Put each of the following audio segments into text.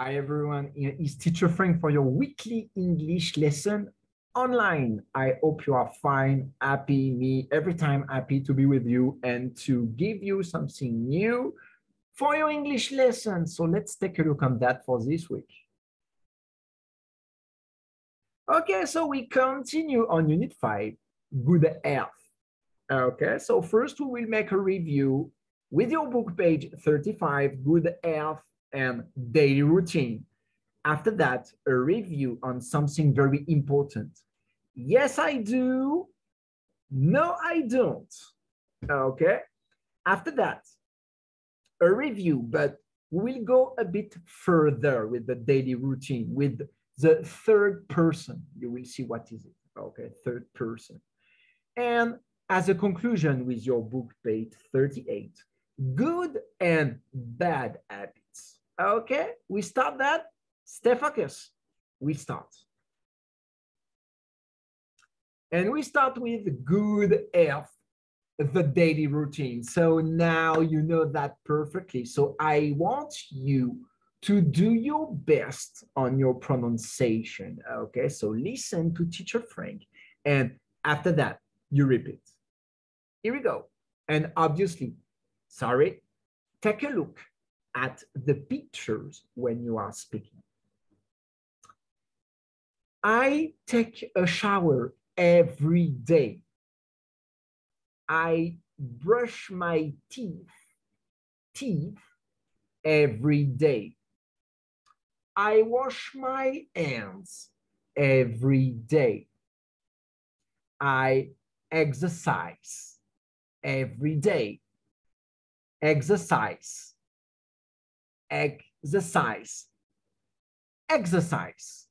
Hi everyone, it's Teacher Frank for your weekly English lesson online. I hope you are fine, happy, me every time happy to be with you and to give you something new for your English lesson. So let's take a look on that for this week. Okay, so we continue on Unit 5, Good Health. Okay, so first we will make a review with your book page 35, Good Health and Daily Routine. After that, a review on something very important. Yes, I do. No, I don't. Okay. After that, a review, but we'll go a bit further with the daily routine, with the third person. You will see what is it. Okay, third person. And as a conclusion with your book page 38, good and bad habits. Okay, we start that. Stay focused. We start. And we start with good health, the daily routine. So now you know that perfectly. So I want you to do your best on your pronunciation. Okay, so listen to teacher Frank. And after that, you repeat. Here we go. And obviously, sorry, take a look at the pictures when you are speaking. I take a shower every day. I brush my teeth, teeth every day. I wash my hands every day. I exercise every day. Exercise. Exercise. Exercise.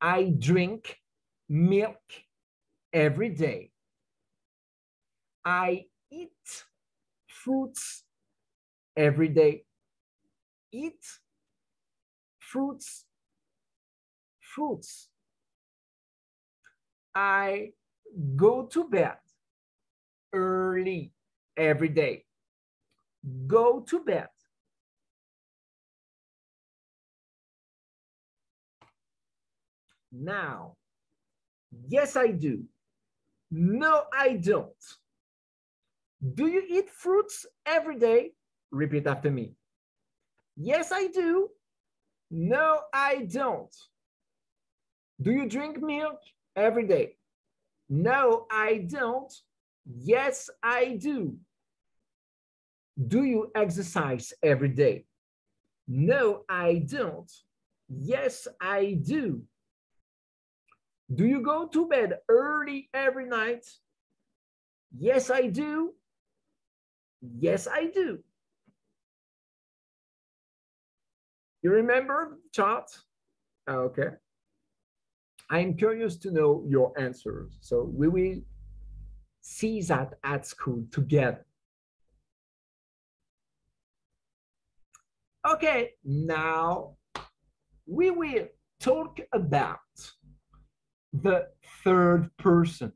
I drink milk every day. I eat fruits every day. Eat fruits, fruits. I go to bed early every day. Go to bed. Now, yes, I do. No, I don't. Do you eat fruits every day? Repeat after me. Yes, I do. No, I don't. Do you drink milk every day? No, I don't. Yes, I do. Do you exercise every day? No, I don't. Yes, I do. Do you go to bed early every night? Yes, I do. Yes, I do. You remember the chart? Ah, okay. I'm curious to know your answers. So we will see that at school together. Okay, now we will talk about the third person.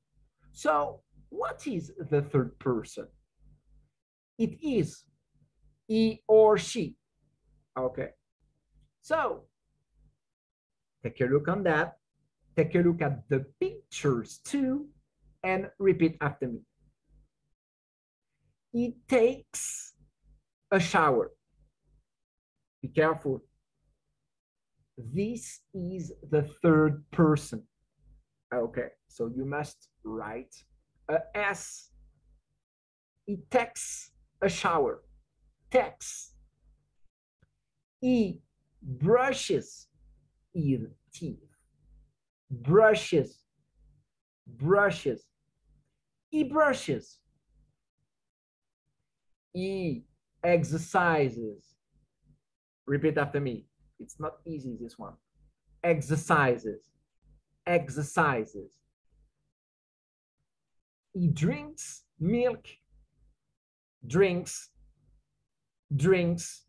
So what is the third person? It is he or she. Okay. So take a look on that. Take a look at the pictures too and repeat after me. He takes a shower. Be careful. This is the third person. Okay, so you must write a S. He takes a shower. Takes. He brushes his teeth. Brushes. Brushes. He brushes. He exercises. Repeat after me. It's not easy, this one. Exercises. Exercises. He drinks milk. Drinks. Drinks.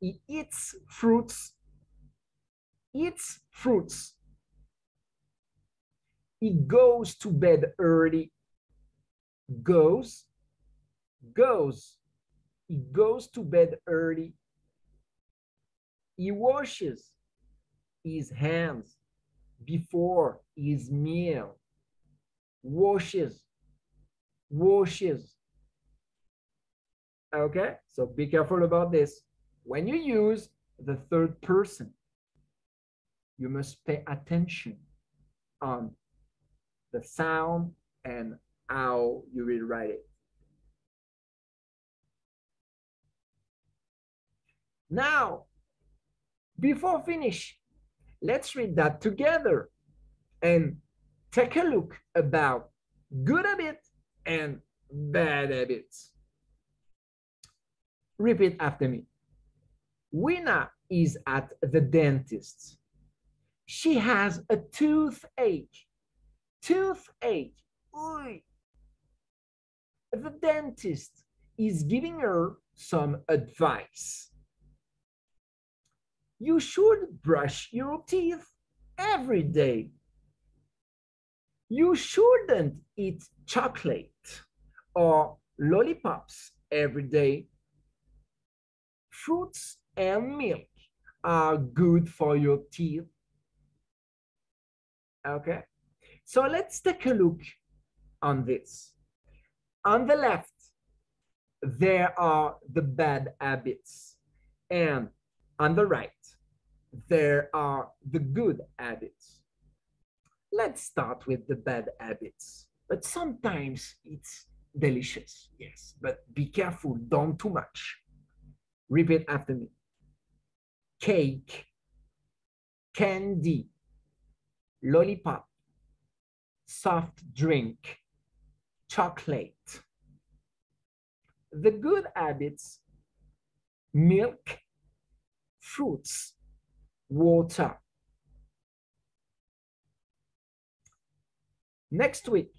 He eats fruits. Eats fruits. He goes to bed early. Goes. Goes. He goes to bed early. he washes his hands before his meal. Washes, washes. Okay, so be careful about this. When you use the third person, you must pay attention on the sound and how you will write it. Now, before finish, let's read that together and take a look about good habits and bad habits. Repeat after me. Wina is at the dentist. She has a toothache. Toothache. Oy. The dentist is giving her some advice. You should brush your teeth every day. You shouldn't eat chocolate or lollipops every day. Fruits and milk are good for your teeth. Okay, so let's take a look on this. On the left, there are the bad habits. And on the right, there are the good habits. Let's start with the bad habits. But sometimes it's delicious, yes. But be careful, don't too much. Repeat after me. Cake, candy, lollipop, soft drink, chocolate. The good habits, milk, fruits, water. Next week,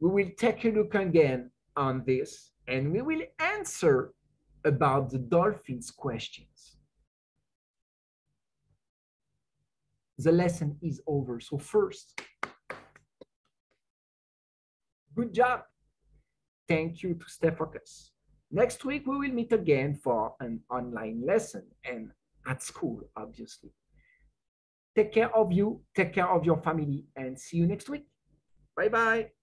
we will take a look again on this and we will answer about the dolphins questions. The lesson is over. So first, good job. Thank you to Stefocus. Next week, we will meet again for an online lesson and at school, obviously. Take care of you, take care of your family, and see you next week. Bye-bye.